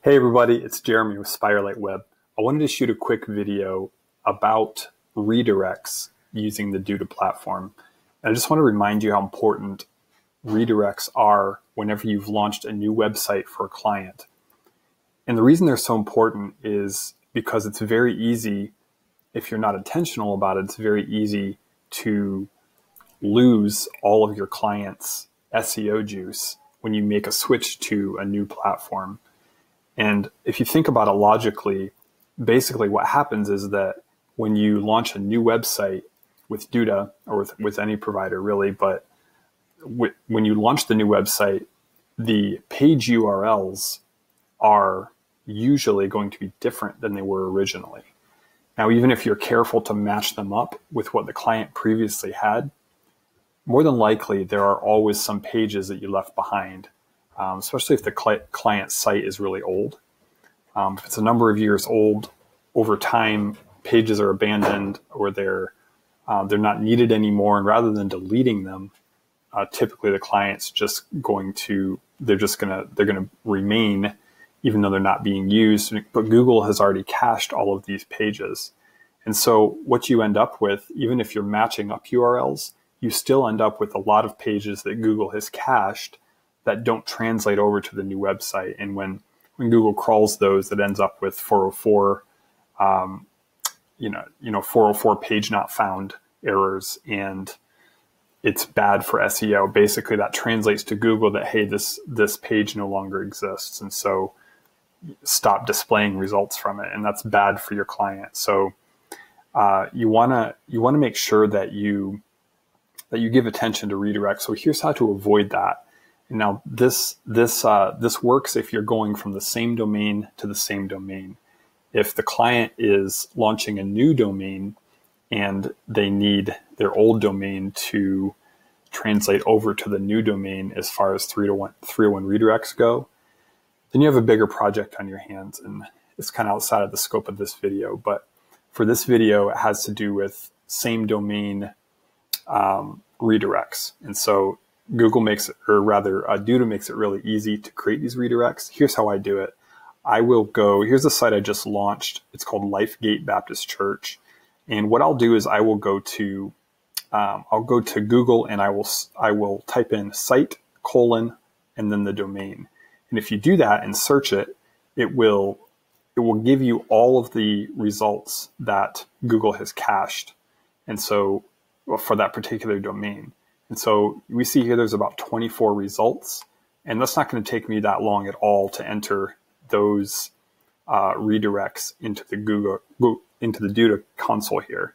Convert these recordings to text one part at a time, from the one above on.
Hey everybody, it's Jeremy with Spirelight Web. I wanted to shoot a quick video about redirects using the Duda platform. And I just want to remind you how important redirects are whenever you've launched a new website for a client. And the reason they're so important is because it's very easy, if you're not intentional about it, it's very easy to lose all of your clients' SEO juice when you make a switch to a new platform. And if you think about it logically, basically what happens is that when you launch a new website with Duda or with, with any provider really, but w- when you launch the new website, the page URLs are usually going to be different than they were originally. Now, even if you're careful to match them up with what the client previously had, more than likely there are always some pages that you left behind um, especially if the cl- client site is really old. Um, if it's a number of years old, over time, pages are abandoned or they're uh, they're not needed anymore, and rather than deleting them, uh, typically the client's just going to they're just gonna they're gonna remain even though they're not being used. But Google has already cached all of these pages. And so what you end up with, even if you're matching up URLs, you still end up with a lot of pages that Google has cached that don't translate over to the new website. And when, when Google crawls those, it ends up with 404, um, you know, you know, 404 page not found errors. And it's bad for SEO. Basically that translates to Google that, Hey, this, this page no longer exists. And so stop displaying results from it. And that's bad for your client. So, uh, you want to, you want to make sure that you, that you give attention to redirect. So here's how to avoid that. Now this this uh, this works if you're going from the same domain to the same domain. If the client is launching a new domain and they need their old domain to translate over to the new domain as far as three to one three to one redirects go, then you have a bigger project on your hands and it's kind of outside of the scope of this video. But for this video, it has to do with same domain um, redirects. And so Google makes or rather, uh, Duda makes it really easy to create these redirects. Here's how I do it. I will go, here's a site I just launched. It's called Lifegate Baptist Church. And what I'll do is I will go to, um, I'll go to Google and I will, I will type in site colon and then the domain. And if you do that and search it, it will, it will give you all of the results that Google has cached. And so for that particular domain. And so we see here there's about 24 results, and that's not going to take me that long at all to enter those uh, redirects into the Google into the Duda console here.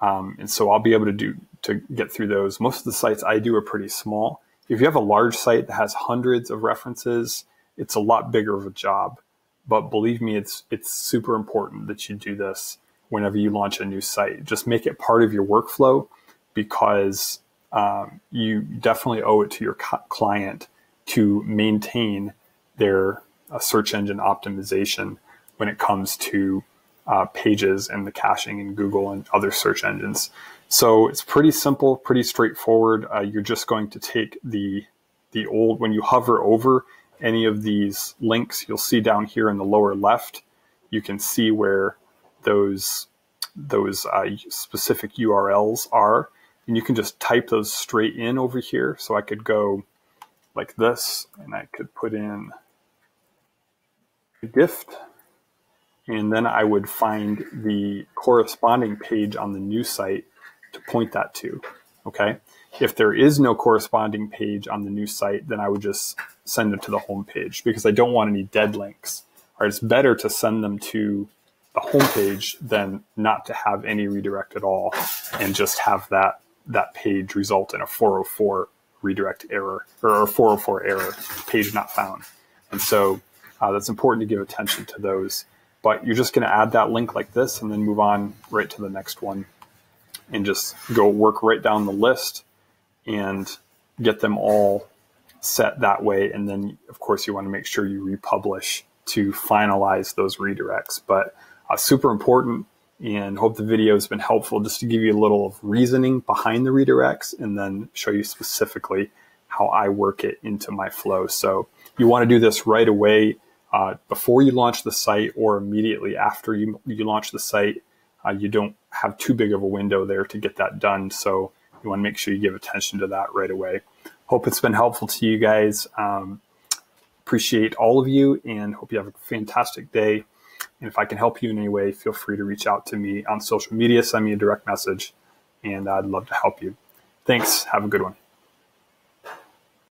Um, and so I'll be able to do to get through those. Most of the sites I do are pretty small. If you have a large site that has hundreds of references, it's a lot bigger of a job. But believe me, it's it's super important that you do this whenever you launch a new site. Just make it part of your workflow because um, you definitely owe it to your client to maintain their uh, search engine optimization when it comes to uh, pages and the caching in Google and other search engines. So it's pretty simple, pretty straightforward. Uh, you're just going to take the the old when you hover over any of these links, you'll see down here in the lower left, you can see where those those uh, specific URLs are and you can just type those straight in over here. So I could go like this and I could put in a gift and then I would find the corresponding page on the new site to point that to. Okay. If there is no corresponding page on the new site, then I would just send them to the home page because I don't want any dead links. All right, it's better to send them to the home page than not to have any redirect at all and just have that that page result in a 404 redirect error or a 404 error, page not found. And so uh, that's important to give attention to those. But you're just going to add that link like this and then move on right to the next one and just go work right down the list and get them all set that way. And then, of course, you want to make sure you republish to finalize those redirects. But uh, super important and hope the video has been helpful just to give you a little of reasoning behind the redirects and then show you specifically how I work it into my flow. So you want to do this right away. uh, before you launch the site or immediately after you, you launch the site, uh, you don't have too big of a window there to get that done. So you want to make sure you give attention to that right away. Hope it's been helpful to you guys. Um, appreciate all of you and hope you have a fantastic day. And if I can help you in any way, feel free to reach out to me on social media, send me a direct message, and I'd love to help you. Thanks. Have a good one.